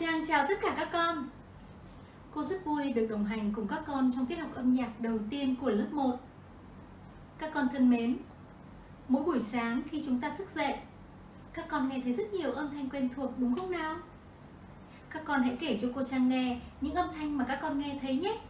Trang chào tất cả các con. Cô rất vui được đồng hành cùng các con trong tiết học âm nhạc đầu tiên của lớp 1 Các con thân mến, Mỗi buổi sáng khi chúng ta thức dậy, Các con nghe thấy rất nhiều âm thanh quen thuộc, đúng không nào? Các con hãy kể cho cô Trang nghe những âm thanh mà các con nghe thấy nhé.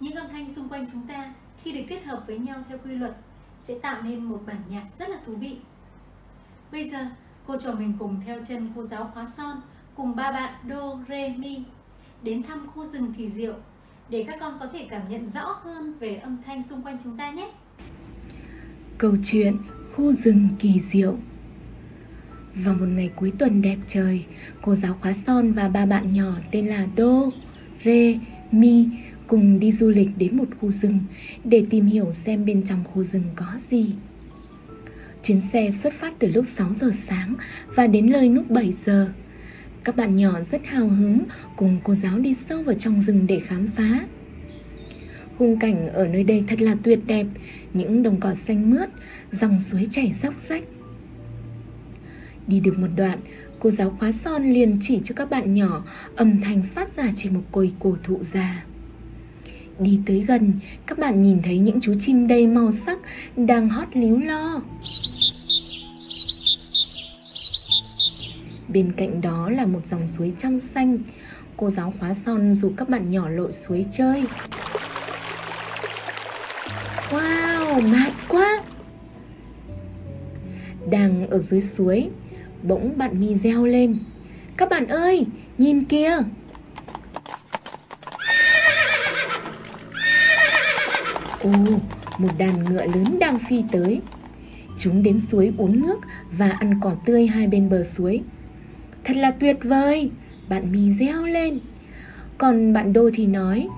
Những âm thanh xung quanh chúng ta khi được kết hợp với nhau theo quy luật sẽ tạo nên một bản nhạc rất là thú vị. Bây giờ, cô trò mình cùng theo chân cô giáo khóa son cùng ba bạn Do, Re, Mi đến thăm khu rừng kỳ diệu để các con có thể cảm nhận rõ hơn về âm thanh xung quanh chúng ta nhé. Câu chuyện khu rừng kỳ diệu Vào một ngày cuối tuần đẹp trời, cô giáo khóa son và ba bạn nhỏ tên là Do, Re, Mi cùng đi du lịch đến một khu rừng để tìm hiểu xem bên trong khu rừng có gì. Chuyến xe xuất phát từ lúc 6 giờ sáng và đến nơi lúc 7 giờ. Các bạn nhỏ rất hào hứng cùng cô giáo đi sâu vào trong rừng để khám phá. Khung cảnh ở nơi đây thật là tuyệt đẹp, những đồng cỏ xanh mướt, dòng suối chảy róc rách. Đi được một đoạn, cô giáo khóa son liền chỉ cho các bạn nhỏ âm thanh phát ra trên một cây cổ thụ già. Đi tới gần, các bạn nhìn thấy những chú chim đầy màu sắc đang hót líu lo. Bên cạnh đó là một dòng suối trong xanh. Cô giáo khóa son dù các bạn nhỏ lội suối chơi. Wow, mát quá! Đang ở dưới suối, bỗng bạn mi reo lên. Các bạn ơi, nhìn kia! Ồ, một đàn ngựa lớn đang phi tới. Chúng đến suối uống nước và ăn cỏ tươi hai bên bờ suối. Thật là tuyệt vời, bạn mì reo lên. Còn bạn đô thì nói,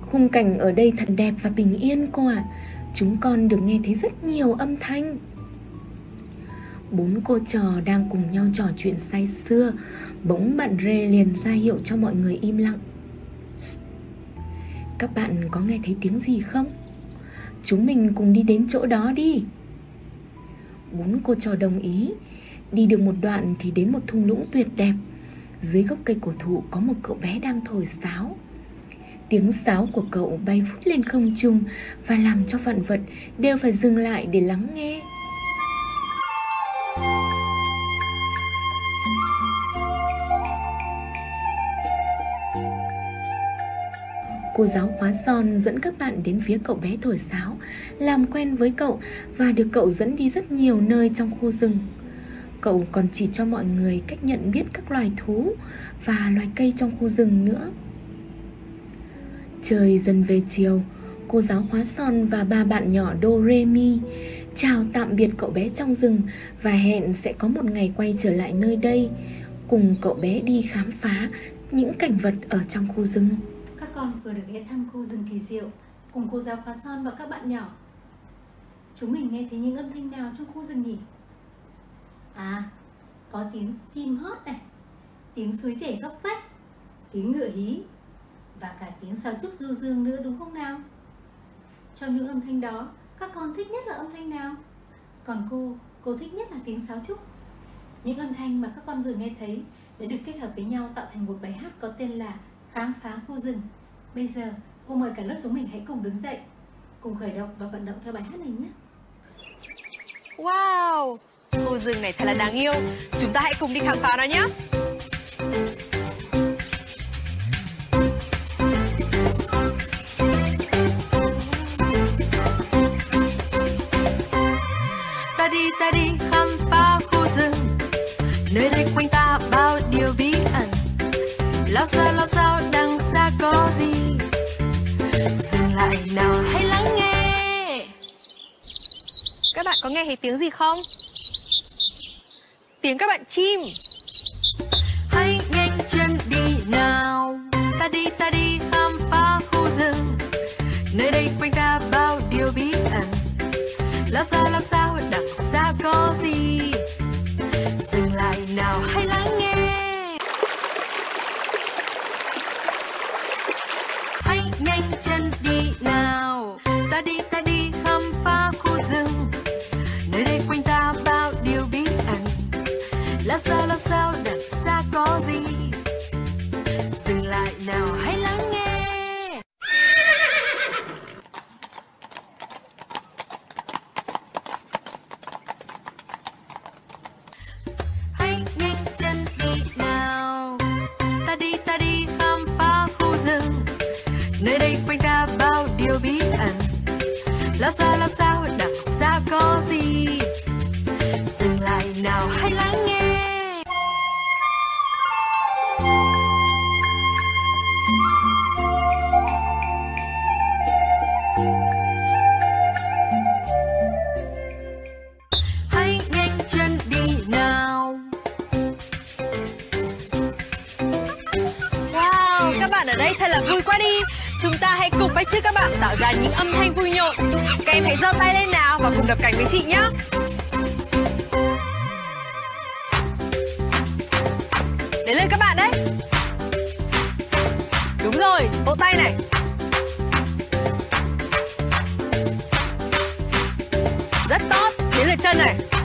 khung cảnh ở đây thật đẹp và bình yên cô ạ. À. Chúng con được nghe thấy rất nhiều âm thanh. Bốn cô trò đang cùng nhau trò chuyện say sưa Bỗng bạn Rê liền ra hiệu cho mọi người im lặng Các bạn có nghe thấy tiếng gì không? Chúng mình cùng đi đến chỗ đó đi Bốn cô trò đồng ý Đi được một đoạn thì đến một thung lũng tuyệt đẹp. Dưới gốc cây cổ thụ có một cậu bé đang thổi sáo. Tiếng sáo của cậu bay vút lên không trung Và làm cho vạn vật đều phải dừng lại để lắng nghe. Cô giáo khóa son dẫn các bạn đến phía cậu bé thổi sáo, làm quen với cậu và được cậu dẫn đi rất nhiều nơi trong khu rừng. Cậu còn chỉ cho mọi người cách nhận biết các loài thú và loài cây trong khu rừng nữa. Trời dần về chiều, cô giáo khóa son và ba bạn nhỏ doremi chào tạm biệt cậu bé trong rừng và hẹn sẽ có một ngày quay trở lại nơi đây cùng cậu bé đi khám phá những cảnh vật ở trong khu rừng. Các con vừa được ghé thăm khu rừng kỳ diệu cùng cô giáo khóa son và các bạn nhỏ. Chúng mình nghe thấy những âm thanh nào trong khu rừng nhỉ? À, có tiếng chim hót này, tiếng suối chảy róc rách, tiếng ngựa hí và cả tiếng sáo trúc du dương nữa đúng không nào? Trong những âm thanh đó, các con thích nhất là âm thanh nào? Còn cô, cô thích nhất là tiếng sáo trúc. Những âm thanh mà các con vừa nghe thấy đã được kết hợp với nhau tạo thành một bài hát có tên là Khám phá khu rừng. Bây giờ, cô mời cả lớp chúng mình hãy cùng đứng dậy, cùng khởi động và vận động theo bài hát này nhé. Wow, khu rừng này thật là đáng yêu. Chúng ta hãy cùng đi khám phá nó nhé. ta đi ta đi khám phá khu rừng. Nơi đây quanh ta bao điều bí ẩn. Lao sao lao sao đằng xa có gì? Dừng lại nào hãy lắng nghe? Các bạn có nghe thấy tiếng gì không tiếng các bạn chim. Hãy nhanh chân đi nào. Ta đi ta đi khám phá khu rừng. Nơi đây quanh ta bao điều bí ẩn. Lo sao lo sao đằng xa có gì? Dừng lại nào, hãy lắng sao sao đằng xa có gì? Dừng lại nào hãy cùng với chứ các bạn tạo ra những âm thanh vui nhộn. Các em hãy giơ tay lên nào và cùng đập cảnh với chị nhé Đến lên các bạn đấy. Đúng rồi, vỗ tay này. Rất tốt, đến lượt chân này.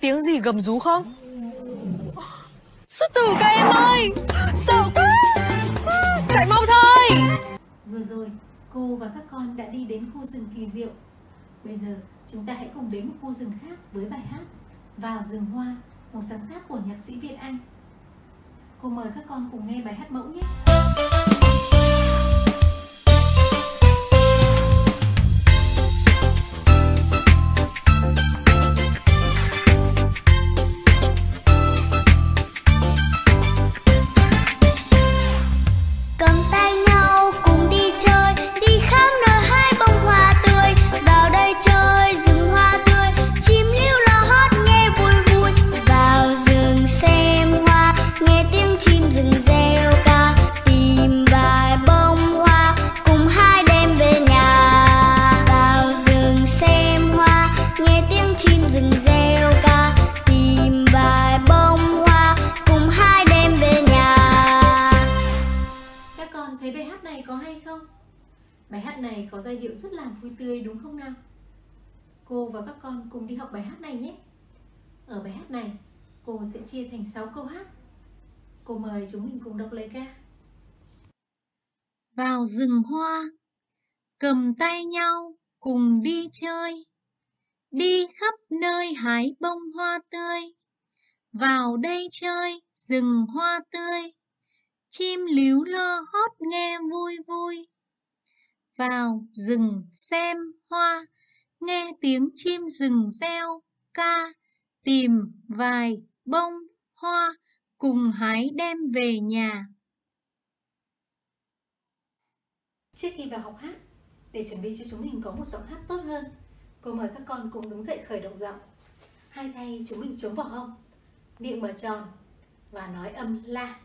Tiếng gì gầm rú không? Sư tử các em ơi Sợ quá Chạy mau thôi Vừa rồi, cô và các con đã đi đến khu rừng kỳ diệu. Bây giờ, chúng ta hãy cùng đến một khu rừng khác với bài hát Vào rừng hoa, một sáng tác của nhạc sĩ Việt Anh. Cô mời các con cùng nghe bài hát mẫu nhé. Vui tươi đúng không nào? Cô và các con cùng đi học bài hát này nhé. Ở bài hát này, cô sẽ chia thành 6 câu hát. Cô mời chúng mình cùng đọc lời ca. vào rừng hoa cầm tay nhau cùng đi chơi đi khắp nơi hái bông hoa tươi vào đây chơi rừng hoa tươi chim líu lo hót nghe vui vui vào rừng xem hoa nghe tiếng chim rừng reo ca tìm vài bông hoa cùng hái đem về nhà Trước khi vào học hát, để chuẩn bị cho chúng mình có một giọng hát tốt hơn, cô mời các con cùng đứng dậy khởi động giọng. Hai tay chúng mình chống vào hông, miệng mở tròn và nói âm la.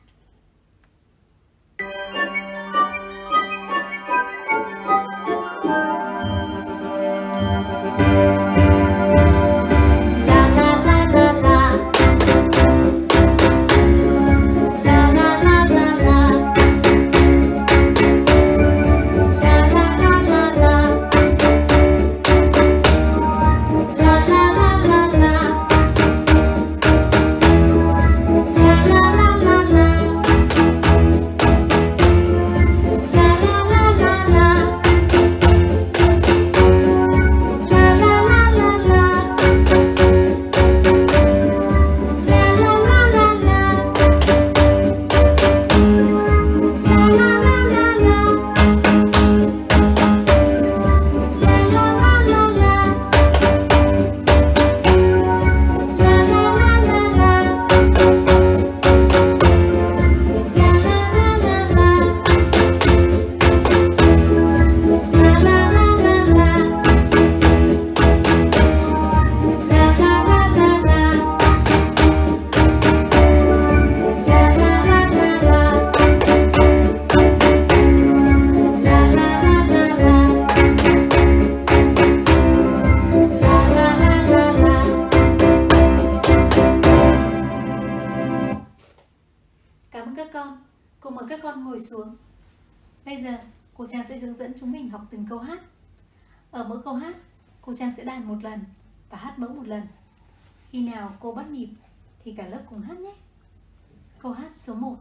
mời các con ngồi xuống. Bây giờ, cô Trang sẽ hướng dẫn chúng mình học từng câu hát. Ở mỗi câu hát, cô Trang sẽ đàn một lần và hát mẫu một lần. Khi nào cô bắt nhịp thì cả lớp cùng hát nhé. Câu hát số 1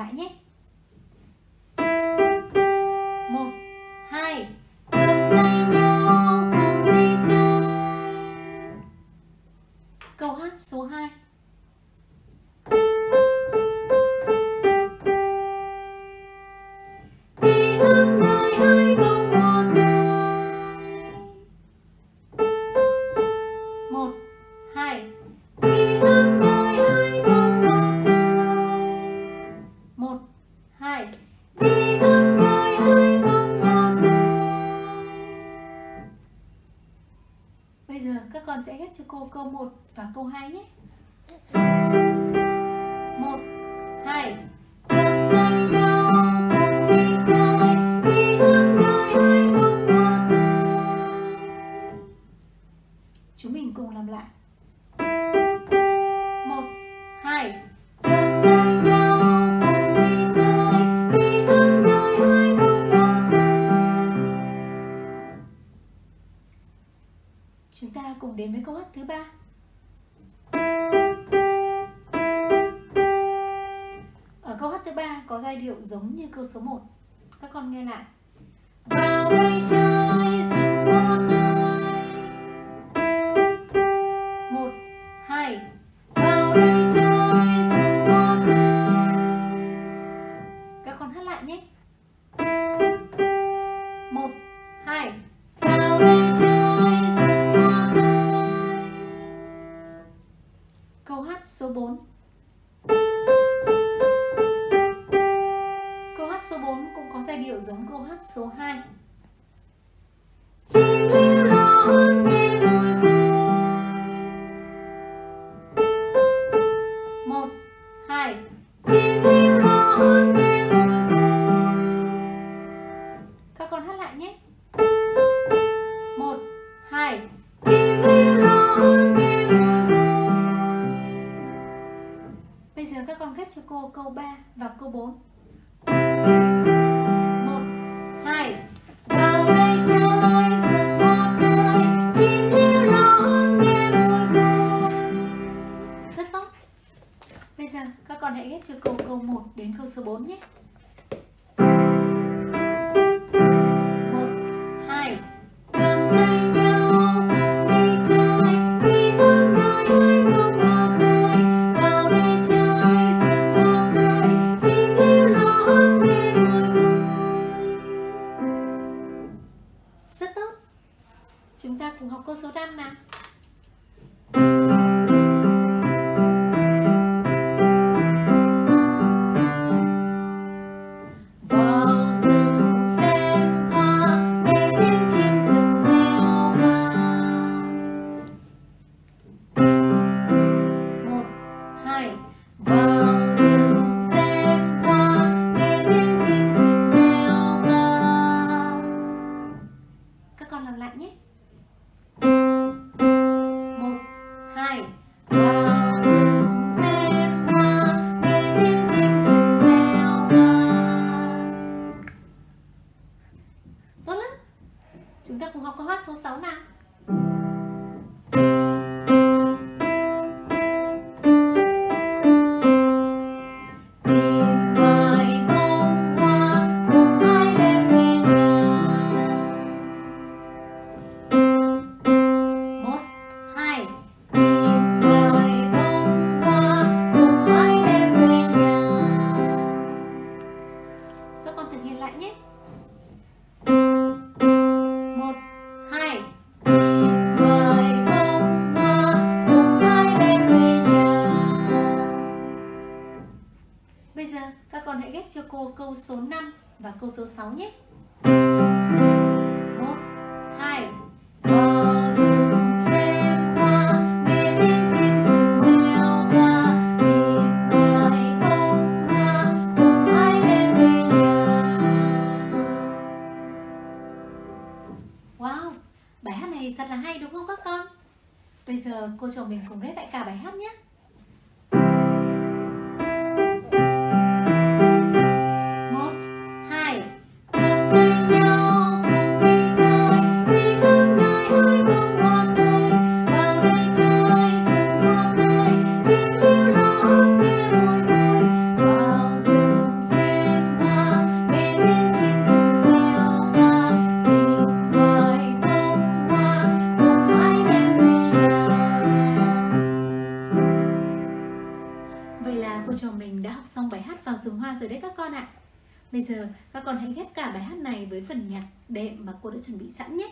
lại nhé. cho cô câu 1 và câu 2 nhé. cùng đến với câu hát thứ ba. Ở câu hát thứ ba có giai điệu giống như câu số 1. Các con nghe lại. Vào đây chơi số 4 Câu hát số 4 cũng có giai điệu giống câu hát số 2 Chim lưu lon nghe Một, hai. Chim lưu lon nghe Các con hát lại nhé. Một, hai. Chim lưu giờ các con ghép cho cô câu 3 và câu 4 Bây giờ các con hãy ghép cho câu câu 1 đến câu số 4 nhé. Chồng mình cùng hết Bây giờ các con hãy ghép cả bài hát này với phần nhạc đệm mà cô đã chuẩn bị sẵn nhé.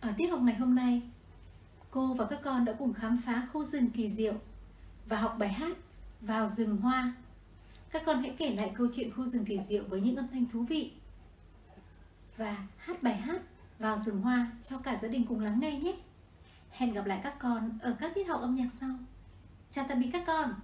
Ở tiết học ngày hôm nay, cô và các con đã cùng khám phá khu rừng kỳ diệu và học bài hát Vào rừng hoa. Các con hãy kể lại câu chuyện khu rừng kỳ diệu với những âm thanh thú vị và hát bài hát Vào rừng hoa cho cả gia đình cùng lắng nghe nhé. Hẹn gặp lại các con ở các tiết học âm nhạc sau. Chào tạm biệt các con.